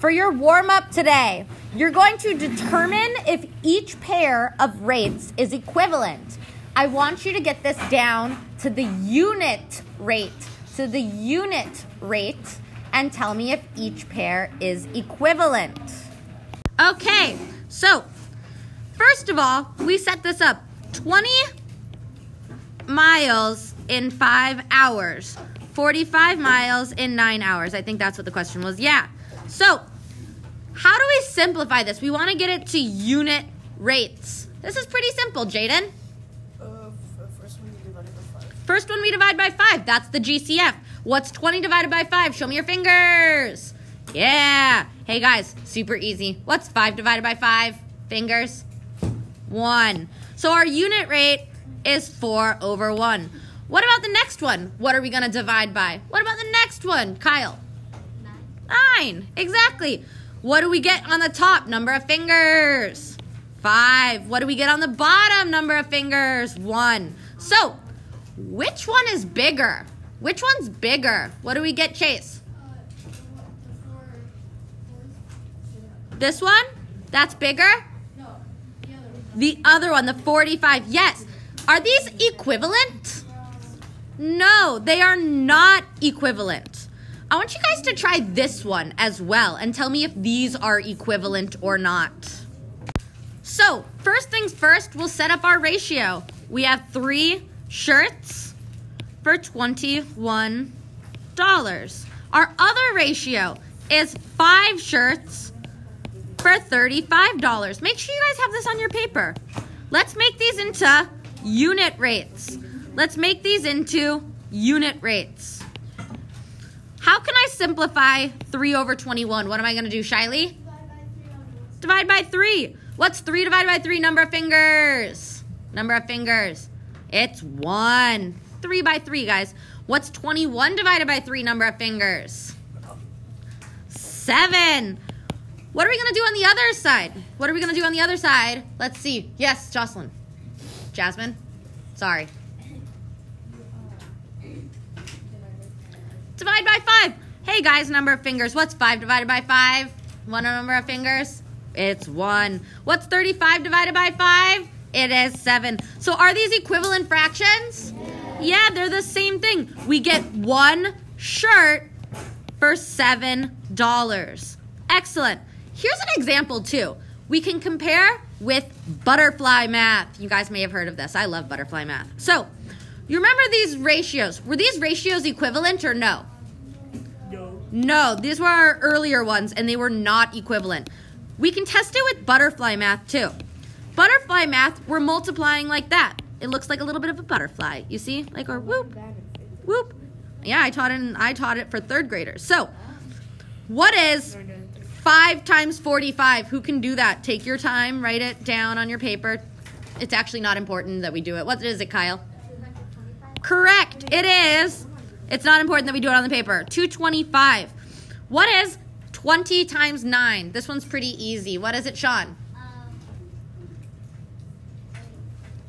For your warm up today, you're going to determine if each pair of rates is equivalent. I want you to get this down to the unit rate, to the unit rate, and tell me if each pair is equivalent. Okay, so first of all, we set this up 20 miles in five hours, 45 miles in nine hours. I think that's what the question was. Yeah. So, how do we simplify this? We want to get it to unit rates. This is pretty simple, Jaden. Uh, first one you divided by five. First one we divide by 5. That's the GCF. What's 20 divided by 5? Show me your fingers. Yeah. Hey guys, super easy. What's 5 divided by 5? Fingers. 1. So our unit rate is 4 over 1. What about the next one? What are we going to divide by? What about the next one, Kyle? 9. Exactly. What do we get on the top? Number of fingers. 5. What do we get on the bottom? Number of fingers. 1. So, which one is bigger? Which one's bigger? What do we get, Chase? This one? That's bigger? The other one, the 45. Yes. Are these equivalent? No, they are not equivalent. I want you guys to try this one as well and tell me if these are equivalent or not. So, first things first, we'll set up our ratio. We have three shirts for $21. Our other ratio is five shirts for $35. Make sure you guys have this on your paper. Let's make these into unit rates. Let's make these into unit rates. Simplify 3 over 21? What am I going to do, Shiley? Divide by 3. What's 3 divided by 3? Number of fingers. Number of fingers. It's 1. 3 by 3, guys. What's 21 divided by 3? Number of fingers. 7. What are we going to do on the other side? What are we going to do on the other side? Let's see. Yes, Jocelyn. Jasmine. Sorry. Divide by 5. Hey, guys, number of fingers. What's 5 divided by 5? One number of fingers? It's 1. What's 35 divided by 5? It is 7. So are these equivalent fractions? Yeah, they're the same thing. We get one shirt for $7. Excellent. Here's an example, too. We can compare with butterfly math. You guys may have heard of this. I love butterfly math. So, you remember these ratios. Were these ratios equivalent or no? No. These were our earlier ones and they were not equivalent. We can test it with butterfly math too. Butterfly math, we're multiplying like that. It looks like a little bit of a butterfly. You see? Like or whoop, whoop. Yeah, I taught it. I taught it for third graders. So, what is five times forty-five? Who can do that? Take your time. Write it down on your paper. It's actually not important that we do it. What is it, Kyle? Correct. It is. It's not important that we do it on the paper. 225. What is 20 times 9? This one's pretty easy. What is it, Sean? Um,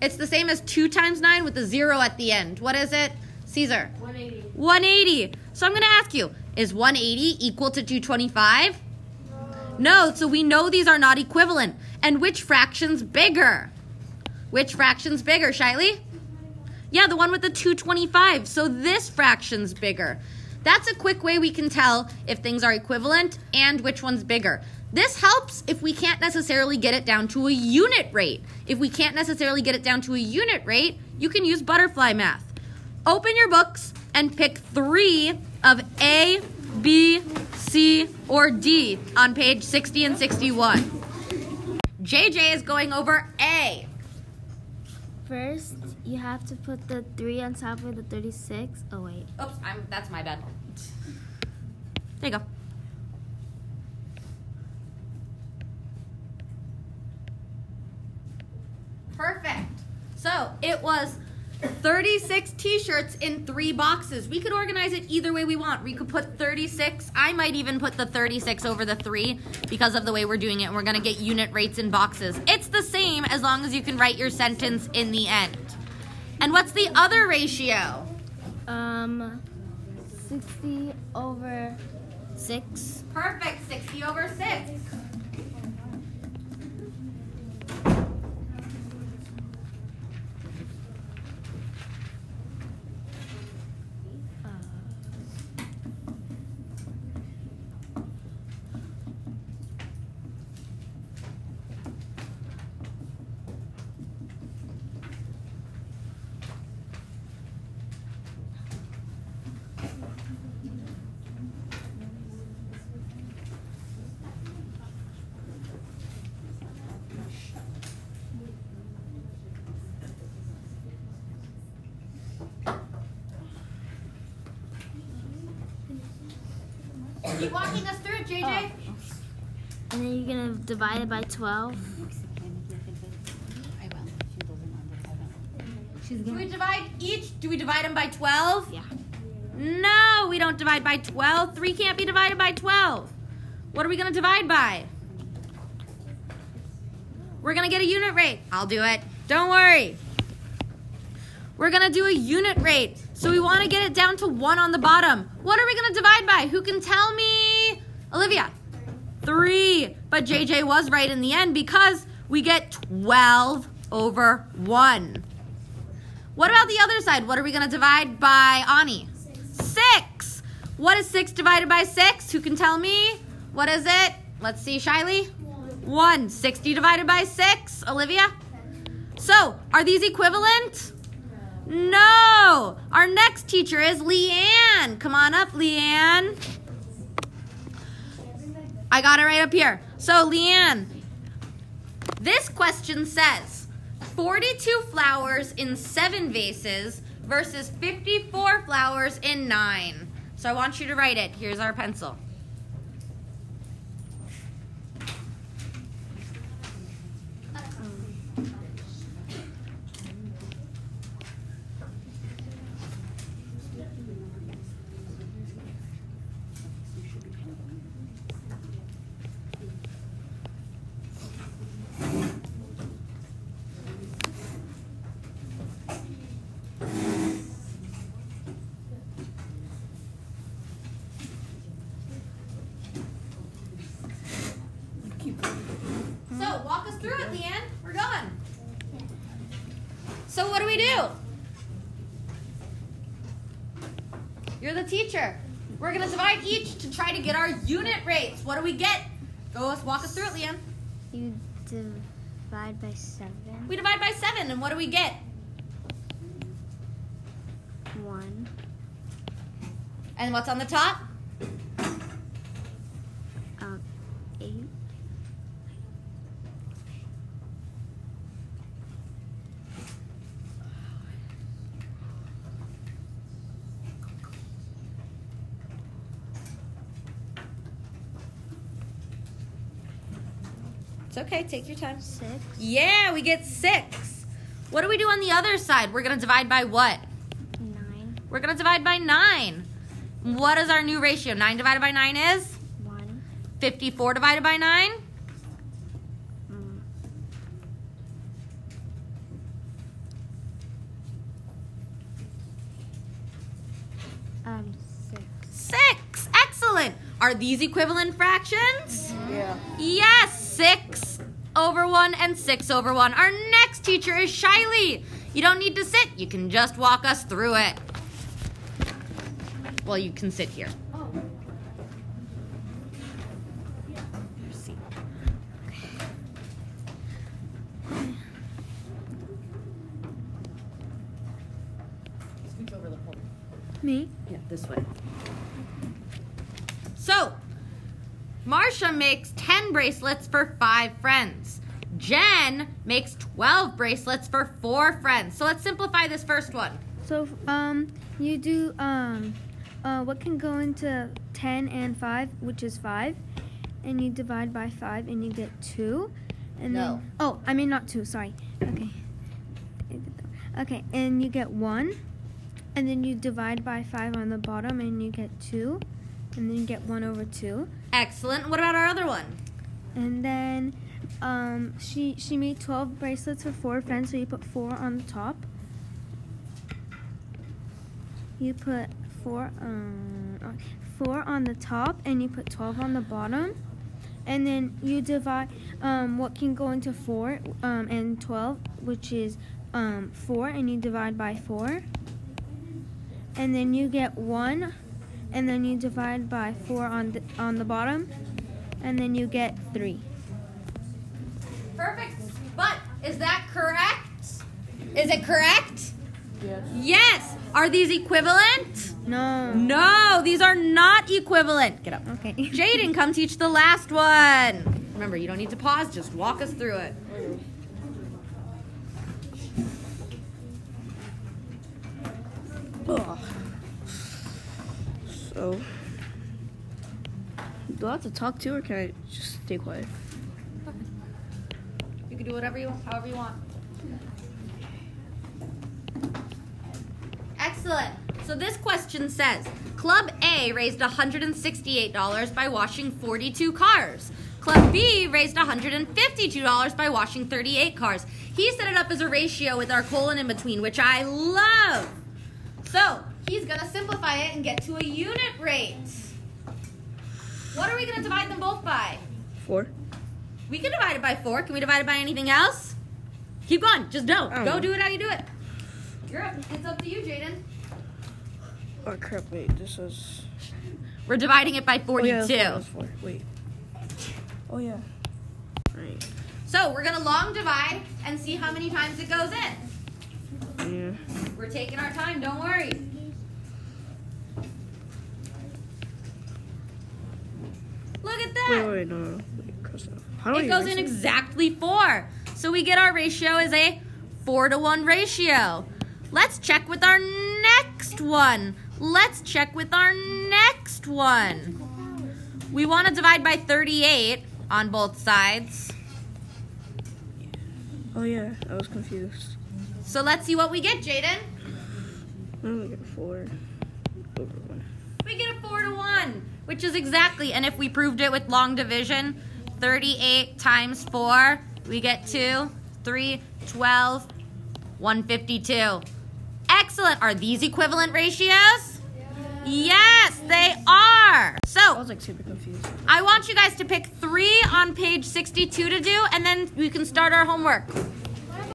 it's the same as 2 times 9 with a 0 at the end. What is it? Caesar. 180. 180. So I'm going to ask you, is 180 equal to 225? No, so we know these are not equivalent. And which fraction's bigger? Which fraction's bigger, Shiley? Yeah, the one with the 225. So this fraction's bigger. That's a quick way we can tell if things are equivalent and which one's bigger. This helps if we can't necessarily get it down to a unit rate. If we can't necessarily get it down to a unit rate, you can use butterfly math. Open your books and pick three of A, B, C, or D on page 60 and 61. JJ is going over A. First, you have to put the 3 on top of the 36. Oh, wait. Oops, I'm, that's my bad. There you go. Perfect. So it was 36 t-shirts in three boxes. We could organize it either way we want. We could put 36. I might even put the 36 over the three because of the way we're doing it. And we're going to get unit rates in boxes. It's the same as long as you can write your sentence in the end. And what's the other ratio? Um, 60 over Six. Perfect. 60 over 6. Keep walking us through it, JJ. Oh. And then you're gonna divide it by 12. Do we divide each? Do we divide them by 12? Yeah. No, we don't divide by 12. 3 can't be divided by 12. What are we going to divide by? We're going to get a unit rate. I'll do it. Don't worry. We're going to do a unit rate. So we want to get it down to 1 on the bottom. What are we going to divide by? Who can tell me? Olivia. 3. But JJ was right in the end because we get 12 over 1. What about the other side? What are we going to divide by, Ani? Six. What is six divided by six? Who can tell me? What is it? Let's see, Shiley. One. 60 divided by six. Olivia? So, are these equivalent? No. Our next teacher is Leanne. Come on up, Leanne. I got it right up here. So, Leanne, this question says 42 flowers in seven vases versus 54 flowers in nine. So I want you to write it. Here's our pencil. So through it, Leanne. We're going. So what do we do? You're the teacher. We're gonna divide each to try to get our unit rates. What do we get? Go us walk us through it, Liam. You divide by 7. We divide by seven, and what do we get? 1. And what's on the top? Um, 8. It's okay. Take your time. 6. Yeah, we get six. What do we do on the other side? We're gonna divide by what? 9. We're gonna divide by nine. What is our new ratio? Nine divided by nine is 1. 54 divided by nine. Mm. Um, 6. Six. Excellent. Are these equivalent fractions? Yeah. Yes. Six over one and six over one. Our next teacher is Shiley. You don't need to sit. You can just walk us through it. Well, you can sit here. Oh. Your seat. Scoot over the pole. Me? Yeah, this way. So, Marsha makes 10 bracelets for five friends. Jen makes 12 bracelets for four friends. So let's simplify this first one. So um, you do um, uh, what can go into ten and five, which is five, and you divide by five, and you get two, and No. then oh, I mean not two. Sorry. Okay. Okay, and you get one, and then you divide by five on the bottom, and you get two, and then you get one over two, Excellent. What about our other one? and then um, she she made twelve bracelets for four friends, so you put four on the top. You put four um uh, 4 on the top and you put 12 on the bottom. And then you divide um, what can go into 4 um, and 12, which is um, 4, and you divide by 4. And then you get 1, and then you divide by 4 on the, on the bottom, and then you get 3. Perfect. But is that correct? Is it correct? Yes. Yes. Are these equivalent? No. No, these are not equivalent. Get up. Okay. Jaden, come teach the last one. Remember, you don't need to pause, just walk us through it. So, do I have to talk to, or can I just stay quiet? You can do whatever you want, however you want. Excellent. So this question says, Club A raised $168 by washing 42 cars. Club B raised $152 by washing 38 cars. He set it up as a ratio with our colon in between, which I love. So he's going to simplify it and get to a unit rate. What are we going to divide them both by? Four. We can divide it by four. Can we divide it by anything else? Keep going. Just don't. Go know. do it how you do it. You're up. It's up to you, Jaden. Oh crap! Wait, this is... We're dividing it by Oh, 42. yeah, that's four. Wait. Oh yeah. Right. So we're gonna long divide and see how many times it goes in. Yeah. We're taking our time. Don't worry. Look at that. Wait, wait, no, no. Wait, it. How do It goes in it? exactly four. So we get our ratio as a four to one ratio. Let's check with our next one. Let's check with our next one. We want to divide by 38 on both sides. Oh yeah, I was confused. So let's see what we get, Jaden. Gonna get four over one. We get a four which is exactly, and if we proved it with long division, 38 times four, we get two, three, 12, 152. Excellent. Are these equivalent ratios? Yes, they are. So, I was like super confused. I want you guys to pick three on page 62 to do, and then we can start our homework.